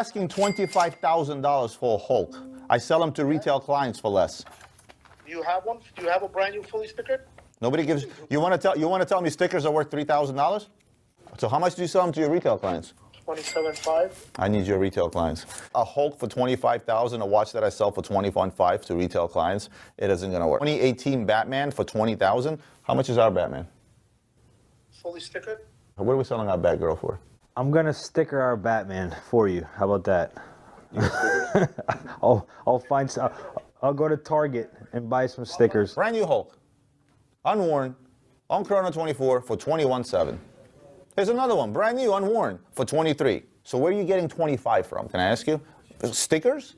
asking $25,000 for a Hulk. I sell them to retail clients for less. Do you have one? Do you have a brand new fully stickered? Nobody gives. You want to tell? You want to tell me stickers are worth three thousand dollars? So how much do you sell them to your retail clients? Twenty-seven five. I need your retail clients. A Hulk for twenty-five thousand, a watch that I sell for twenty-one five to retail clients. It isn't gonna work. 2018 Batman for twenty thousand. How much is our Batman? Fully stickered? What are we selling our Batgirl for? I'm gonna sticker our Batman for you. How about that? I'll I'll find some. Uh, I'll go to Target and buy some stickers. Brand new Hulk, unworn, on Chrono 24 for 21.7. Here's another one, brand new, unworn for 23. So where are you getting 25 from? Can I ask you? Stickers?